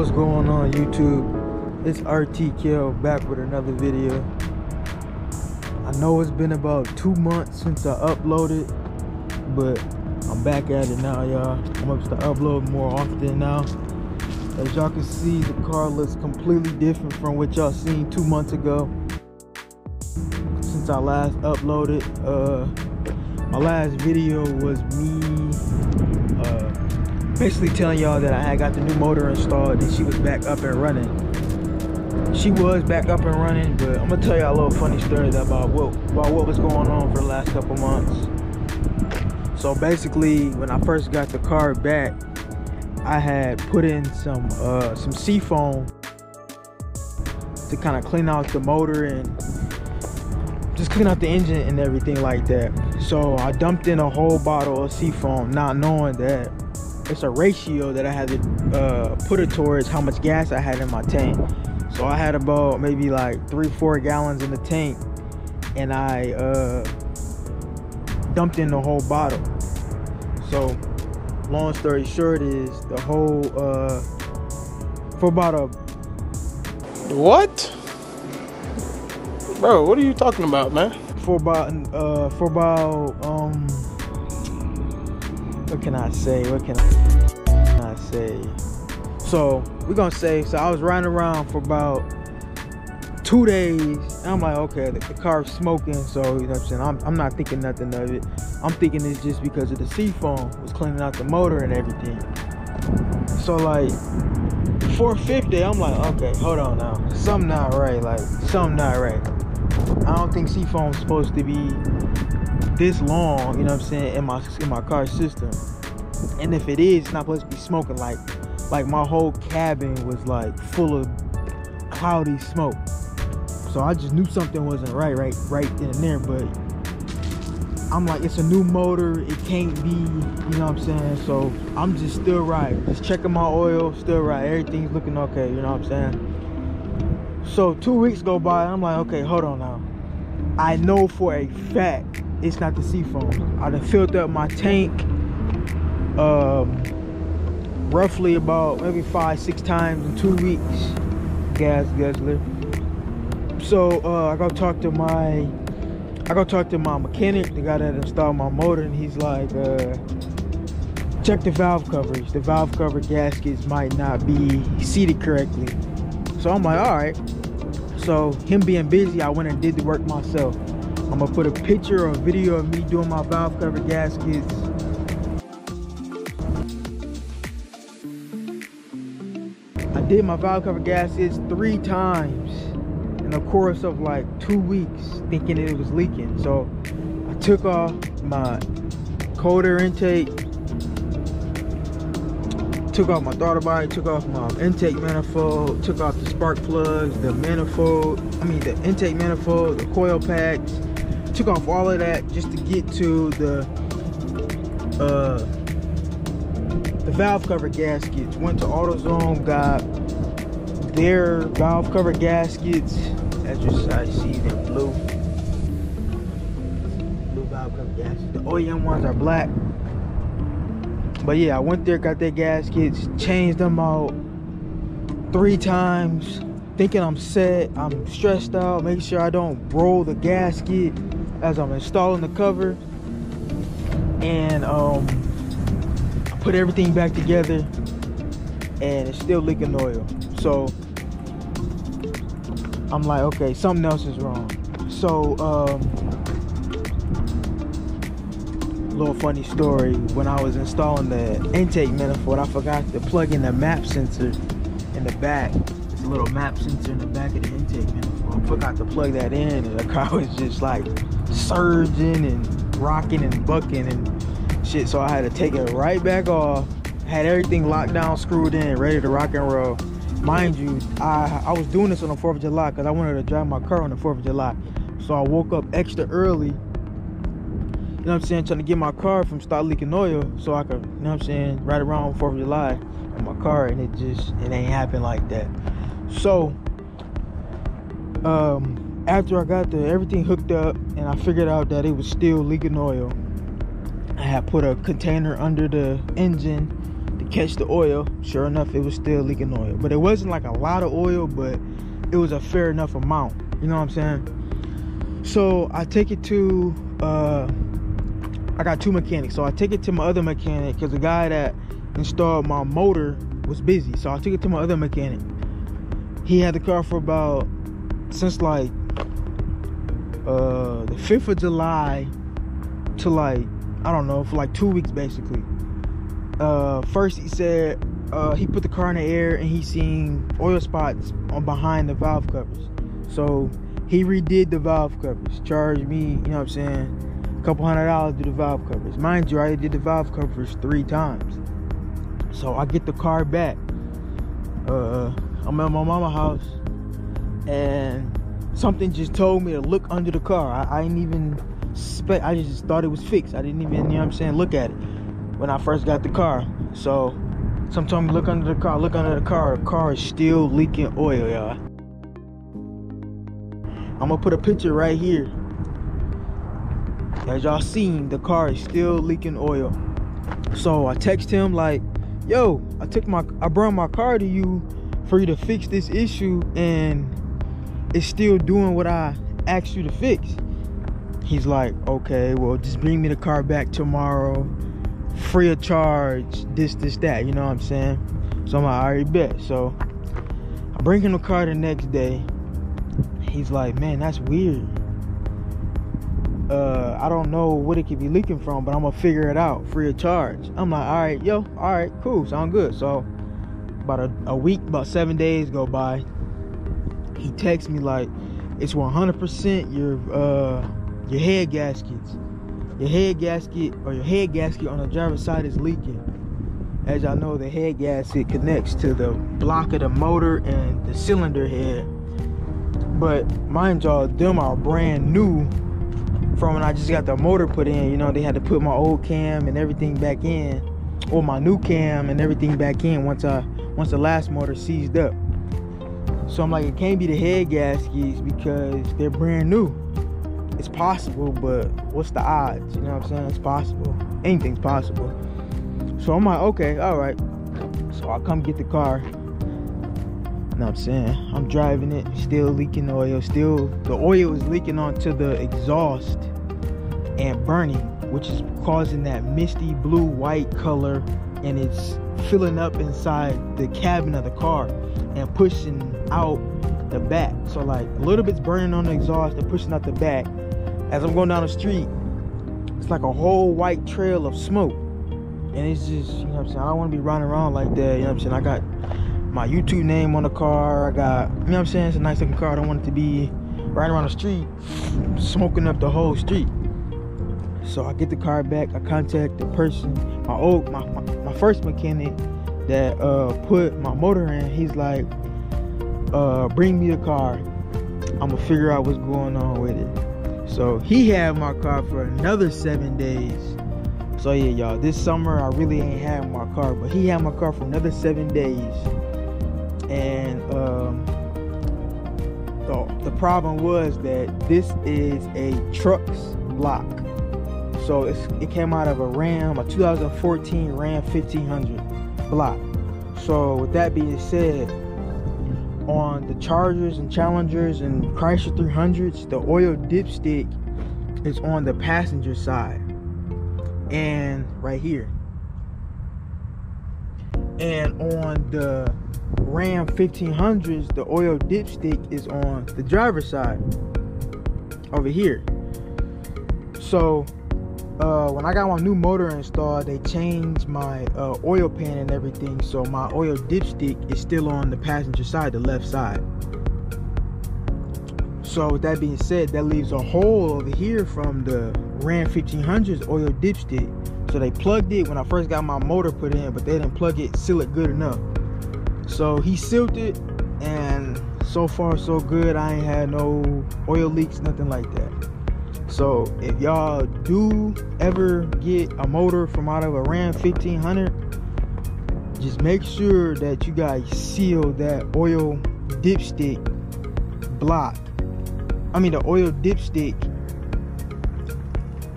What's going on YouTube? It's RTKL back with another video. I know it's been about two months since I uploaded, but I'm back at it now, y'all. I'm up to upload more often now. As y'all can see, the car looks completely different from what y'all seen two months ago. Since I last uploaded, uh, my last video was me basically telling y'all that I had got the new motor installed and she was back up and running. She was back up and running, but I'm gonna tell y'all a little funny story about what about what was going on for the last couple months. So basically, when I first got the car back, I had put in some uh, some seafoam to kind of clean out the motor and just clean out the engine and everything like that. So I dumped in a whole bottle of seafoam, not knowing that it's a ratio that I had to uh, put it towards how much gas I had in my tank. So I had about maybe like three, four gallons in the tank, and I uh, dumped in the whole bottle. So, long story short is the whole uh, for about a What? Bro, what are you talking about, man? for about uh, for about um what can I say? What can I say? So we're gonna say so I was riding around for about two days. I'm like okay the, the car's smoking so you know what I'm saying? I'm, I'm not thinking nothing of it. I'm thinking it's just because of the seafoam was cleaning out the motor and everything. So like 450, I'm like okay hold on now. Something not right like something not right. I don't think seafoam's supposed to be this long, you know what I'm saying, in my in my car system. And if it is, it's not supposed to be smoking like like my whole cabin was like full of cloudy smoke. So I just knew something wasn't right right right then and there, but I'm like it's a new motor, it can't be, you know what I'm saying? So I'm just still right. Just checking my oil, still right. Everything's looking okay, you know what I'm saying? So two weeks go by, I'm like, okay, hold on now. I know for a fact it's not the seafoam. I done filled up my tank um, roughly about maybe five, six times in two weeks. Gas guzzler. So uh, I go talk to my I go talk to my mechanic, the guy that installed my motor, and he's like, uh, check the valve coverage. The valve cover gaskets might not be seated correctly. So I'm like, all right. So him being busy, I went and did the work myself. I'm gonna put a picture or a video of me doing my valve cover gaskets. I did my valve cover gaskets three times in the course of like two weeks, thinking it was leaking. So I took off my cold air intake, took off my throttle body, took off my intake manifold, took off the spark plugs, the manifold, I mean the intake manifold, the coil packs, took off all of that just to get to the uh, the valve cover gaskets. Went to AutoZone, got their valve cover gaskets. As you I see, they're blue. Blue valve cover gaskets. The OEM ones are black. But yeah, I went there, got their gaskets, changed them out three times, thinking I'm set. I'm stressed out, making sure I don't roll the gasket as I'm installing the cover. And um, I put everything back together and it's still leaking oil. So I'm like, okay, something else is wrong. So um, little funny story when I was installing the intake manifold I forgot to plug in the map sensor in the back it's a little map sensor in the back of the intake manifold I forgot to plug that in and the car was just like surging and rocking and bucking and shit. So I had to take it right back off had everything locked down screwed in ready to rock and roll. Mind you I, I was doing this on the 4th of July because I wanted to drive my car on the 4th of July. So I woke up extra early you know what I'm saying, trying to get my car from start leaking oil so I could, you know what I'm saying, right around 4th of July in my car and it just, it ain't happen like that. So, um, after I got the everything hooked up and I figured out that it was still leaking oil, I had put a container under the engine to catch the oil. Sure enough, it was still leaking oil. But it wasn't like a lot of oil, but it was a fair enough amount. You know what I'm saying? So I take it to uh I got two mechanics. So I take it to my other mechanic because the guy that installed my motor was busy. So I took it to my other mechanic. He had the car for about since like uh the 5th of July to like I don't know for like two weeks basically. Uh, first he said uh, he put the car in the air and he seen oil spots on behind the valve covers. So he redid the valve covers, charged me, you know what I'm saying, a couple hundred dollars to the valve covers. Mind you, I did the valve covers three times. So I get the car back. Uh, I'm at my mama house and something just told me to look under the car. I, I didn't even spec I just thought it was fixed. I didn't even, you know what I'm saying, look at it when I first got the car. So some told me look under the car, look under the car. The car is still leaking oil, y'all. I'm gonna put a picture right here. As y'all seen, the car is still leaking oil. So I text him like, yo, I took my I brought my car to you for you to fix this issue and it's still doing what I asked you to fix. He's like, okay, well, just bring me the car back tomorrow, free of charge, this, this, that, you know what I'm saying? So I'm like, I already bet. So I bring him the car the next day. He's like, man, that's weird. Uh, I don't know what it could be leaking from, but I'm gonna figure it out free of charge. I'm like, all right, yo, all right, cool, sound good. So about a, a week, about seven days go by. He texts me like, it's 100% your uh your head gaskets. Your head gasket or your head gasket on the driver's side is leaking. As y'all know, the head gasket connects to the block of the motor and the cylinder head. But mind y'all, them are brand new from when I just got the motor put in. You know, they had to put my old cam and everything back in, or my new cam and everything back in once I once the last motor seized up. So I'm like, it can't be the head gaskets because they're brand new it's possible, but what's the odds? You know what I'm saying? It's possible. Anything's possible. So I'm like, okay, all right. So I come get the car. You know what I'm saying? I'm driving it, still leaking oil. Still, the oil is leaking onto the exhaust and burning, which is causing that misty blue white color, and it's filling up inside the cabin of the car and pushing out the back. So like a little bit's burning on the exhaust and pushing out the back as I'm going down the street, it's like a whole white trail of smoke. And it's just, you know what I'm saying? I don't want to be running around like that. You know what I'm saying? I got my YouTube name on the car. I got, you know what I'm saying? It's a nice looking car. I don't want it to be riding around the street smoking up the whole street. So I get the car back. I contact the person, my old, my, my, my first mechanic that uh, put my motor in. He's like, uh, bring me the car. I'm gonna figure out what's going on with it. So he had my car for another seven days. So yeah, y'all, this summer I really ain't had my car, but he had my car for another seven days. And um, the, the problem was that this is a trucks block. So it came out of a Ram, a 2014 Ram 1500 block. So with that being said, on the Chargers and Challengers and Chrysler 300s, the oil dipstick is on the passenger side and right here. And on the Ram 1500s, the oil dipstick is on the driver's side over here. So uh, when I got my new motor installed, they changed my uh, oil pan and everything. So my oil dipstick is still on the passenger side, the left side. So with that being said, that leaves a hole over here from the Ram 1500's oil dipstick. So they plugged it when I first got my motor put in, but they didn't plug it, seal it good enough. So he sealed it, and so far so good. I ain't had no oil leaks, nothing like that. So if y'all do ever get a motor from out of a Ram 1500, just make sure that you guys seal that oil dipstick block. I mean the oil dipstick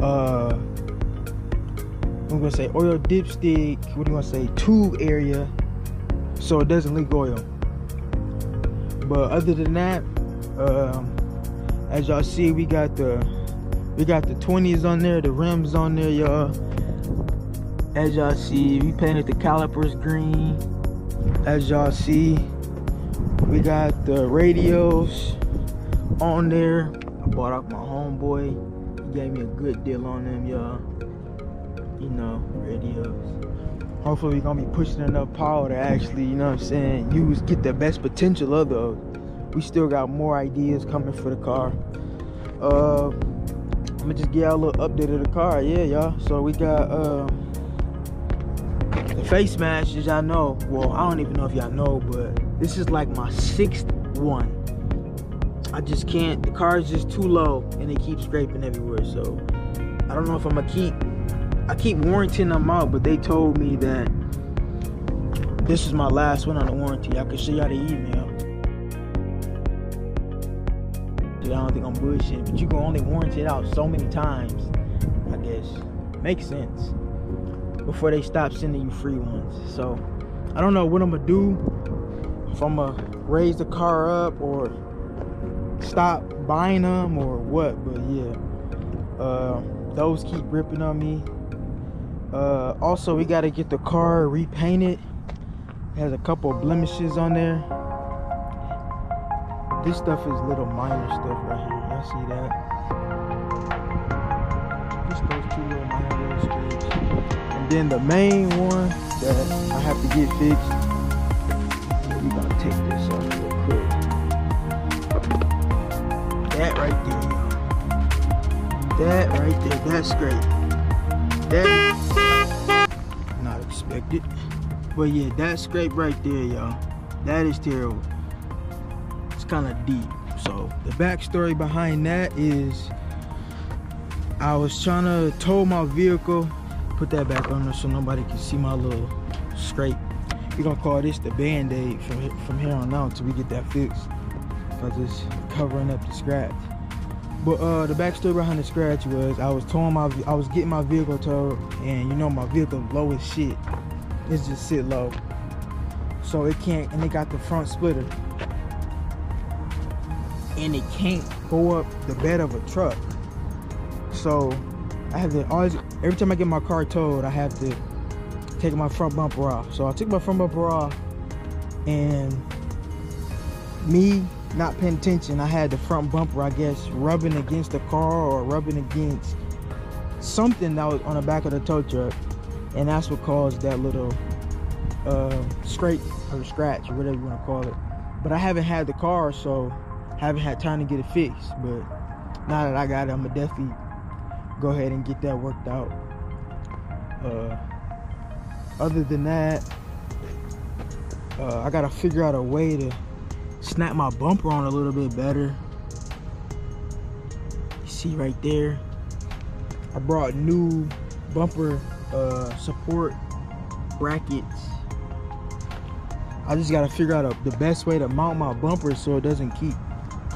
uh I'm gonna say oil dipstick. What do you want to say? Tube area, so it doesn't leak oil. But other than that, um, as y'all see, we got the we got the 20s on there, the rims on there, y'all. As y'all see, we painted the calipers green. As y'all see, we got the radios on there. I bought off my homeboy. He gave me a good deal on them, y'all. You know, radios. Hopefully, we're gonna be pushing enough power to actually, you know what I'm saying, use, get the best potential of those. We still got more ideas coming for the car. Uh, I'm gonna just give y'all a little update of the car. Yeah, y'all. So we got uh, the face mask, as y'all know. Well, I don't even know if y'all know, but this is like my sixth one. I just can't. The car is just too low, and it keeps scraping everywhere. So I don't know if I'm gonna keep. I keep warranting them out, but they told me that this is my last one on the warranty. I can show y'all the email. Dude, I don't think I'm bullshitting, but you can only warranty it out so many times. I guess makes sense before they stop sending you free ones. So I don't know what I'm gonna do. If I'm gonna raise the car up or stop buying them or what. But yeah, uh, those keep ripping on me. Uh, also, we gotta get the car repainted. It has a couple blemishes on there. This stuff is little minor stuff right here. Y'all see that? Just those two little minor little scrapes. And then the main one that I have to get fixed. We gonna take this off real quick. That right there. That right there, that's great. That not expected. But yeah, that scrape right there, y'all. That is terrible. Kind of deep. So the backstory behind that is I was trying to tow my vehicle, put that back on there so nobody can see my little scrape. We're gonna call this the band-aid from, from here on out until we get that fixed. Cause it's covering up the scratch. But uh, the backstory behind the scratch was I was towing my, I was getting my vehicle towed, and you know my vehicle low as shit. It's just sit low, so it can't, and it got the front splitter, and it can't go up the bed of a truck. So I have to always, every time I get my car towed, I have to take my front bumper off. So I took my front bumper off, and me not paying attention, I had the front bumper, I guess, rubbing against the car or rubbing against something that was on the back of the tow truck, and that's what caused that little uh, scrape or scratch or whatever you want to call it. But I haven't had the car, so haven't had time to get it fixed. But now that I got it, I'm gonna definitely go ahead and get that worked out. Uh, other than that, uh, I gotta figure out a way to snap my bumper on a little bit better. You see right there, I brought new bumper uh, support brackets. I just gotta figure out a, the best way to mount my bumper so it doesn't keep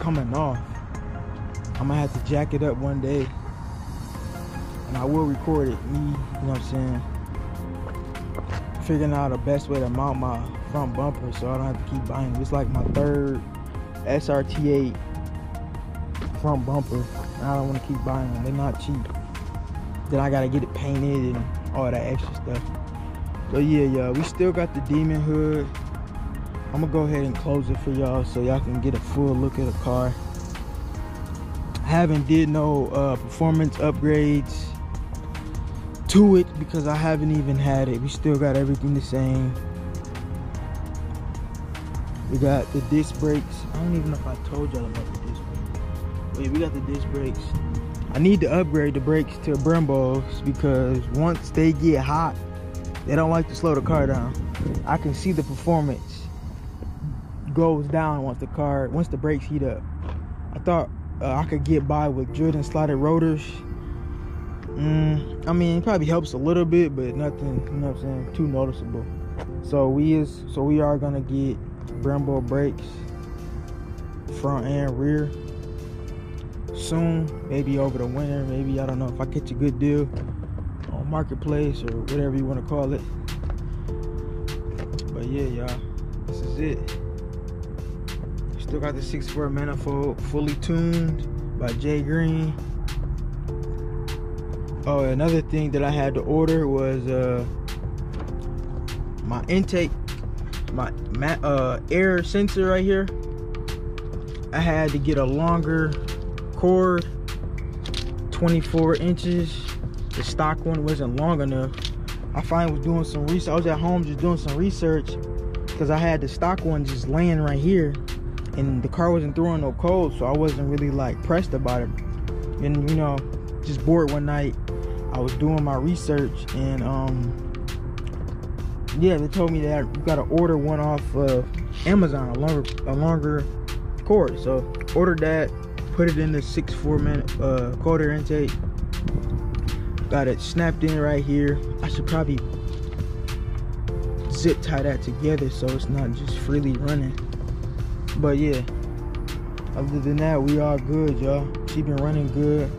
coming off. I'm gonna have to jack it up one day, and I will record it. Me, you know what I'm saying? Figuring out the best way to mount my front bumper so I don't have to keep buying. it. It's like my third SRT8 front bumper. I don't want to keep buying them. They're not cheap. Then I gotta get it painted and all that extra stuff. So yeah, y'all, we still got the Demon Hood. I'm gonna go ahead and close it for y'all so y'all can get a full look at the car. I haven't did no uh, performance upgrades to it because I haven't even had it. We still got everything the same. We got the disc brakes. I don't even know if I told y'all about the disc brakes. Wait, we got the disc brakes. I need to upgrade the brakes to Brembos because once they get hot, they don't like to slow the car down. I can see the performance goes down once the car, once the brakes heat up. I thought uh, I could get by with Jordan slotted rotors. Mm, I mean, it probably helps a little bit, but nothing, you know what I'm saying, too noticeable. So we is, so we are gonna get Brembo brakes, front and rear, soon. Maybe over the winter. Maybe I don't know if I catch a good deal on marketplace or whatever you want to call it. But yeah, y'all, this is it. Still got the 6-4 manifold fully tuned by Jay Green. Oh, another thing that I had to order was uh my intake, my uh, air sensor right here. I had to get a longer cord, 24 inches. The stock one wasn't long enough. I finally was doing some research. I was at home just doing some research because I had the stock one just laying right here and the car wasn't throwing no code, so I wasn't really like pressed about it. And you know, just bored one night. I was doing my research and um yeah, they told me that you gotta order one off of Amazon, a longer a longer cord. So ordered that, put it in the six four minute uh quarter intake. Got it snapped in right here. I should probably zip tie that together so it's not just freely running. But yeah, other than that, we are good, y'all. She been running good.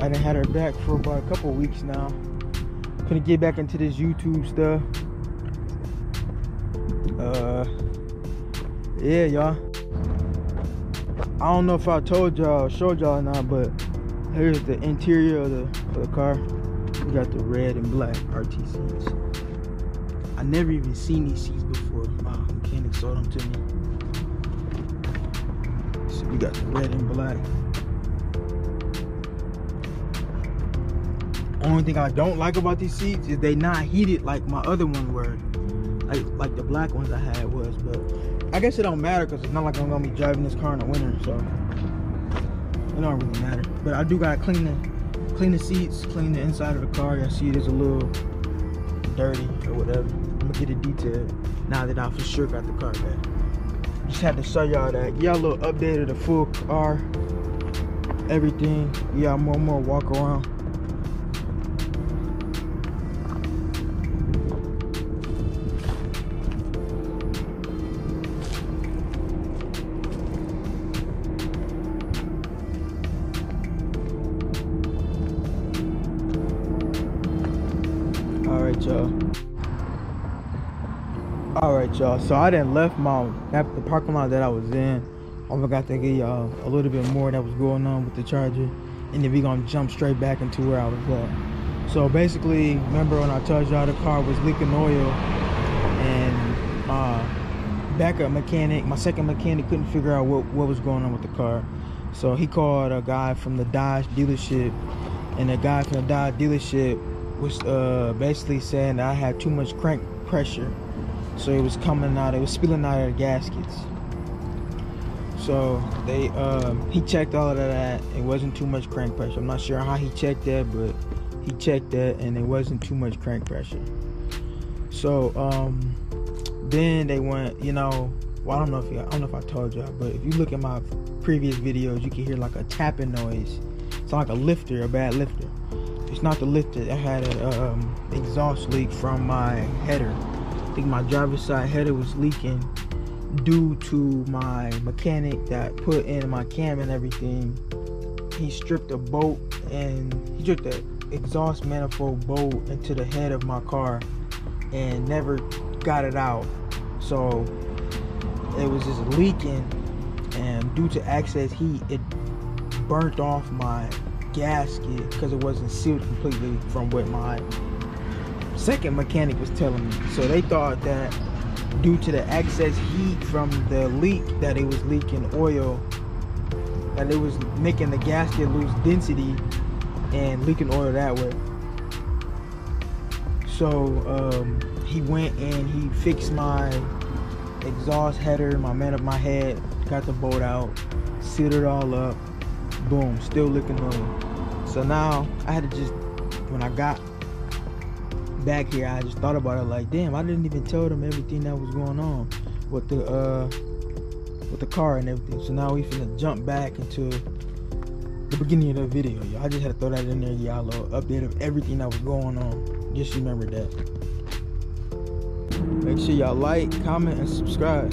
I done had her back for about a couple weeks now. Couldn't get back into this YouTube stuff. Uh, yeah, y'all. I don't know if I told y'all, showed y'all or not, but here's the interior of the, of the car. We got the red and black RT seats. I never even seen these seats before. My mechanic sold them to me. We got the red and black. Only thing I don't like about these seats is they not heated like my other one were. Like like the black ones I had was, but I guess it don't matter because it's not like I'm gonna be driving this car in the winter, so it don't really matter. But I do gotta clean the clean the seats, clean the inside of the car. I see it is a little dirty or whatever. I'm gonna get it detailed now that I for sure got the car back. Just had to show y'all that. Y'all little update of the full car, everything. Yeah, more and more walk around. Y'all. So I didn't left my the parking lot that I was in. I forgot to give y'all a little bit more that was going on with the charger. And then we gonna jump straight back into where I was at. So basically, remember when I told y'all the car was leaking oil and uh backup mechanic, my second mechanic couldn't figure out what, what was going on with the car. So he called a guy from the Dodge dealership and the guy from the Dodge dealership was uh, basically saying I had too much crank pressure. So it was coming out, it was spilling out of the gaskets. So they um, he checked all of that. It wasn't too much crank pressure. I'm not sure how he checked that, but he checked that and it wasn't too much crank pressure. So um, then they went, you know, well I don't know if you, I don't know if I told y'all, but if you look at my previous videos, you can hear like a tapping noise. It's like a lifter, a bad lifter. It's not the lifter. I had an um, exhaust leak from my header. Think my driver's side header was leaking due to my mechanic that put in my cam and everything. He stripped a bolt and he stripped the exhaust manifold bolt into the head of my car and never got it out. So it was just leaking and due to excess heat it burnt off my gasket because it wasn't sealed completely from what my second mechanic was telling me. So they thought that due to the excess heat from the leak that it was leaking oil that it was making the gasket lose density and leaking oil that way. So um, he went and he fixed my exhaust header, my man of my head, got the bolt out, sealed it all up, boom, still leaking oil. So now I had to just, when I got back here, I just thought about it like, damn, I didn't even tell them everything that was going on with the uh with the car and everything. So now we finna jump back into the beginning of the video, y'all. I just had to throw that in there, y'all, little update of everything that was going on. Just remember that. Make sure y'all like, comment, and subscribe.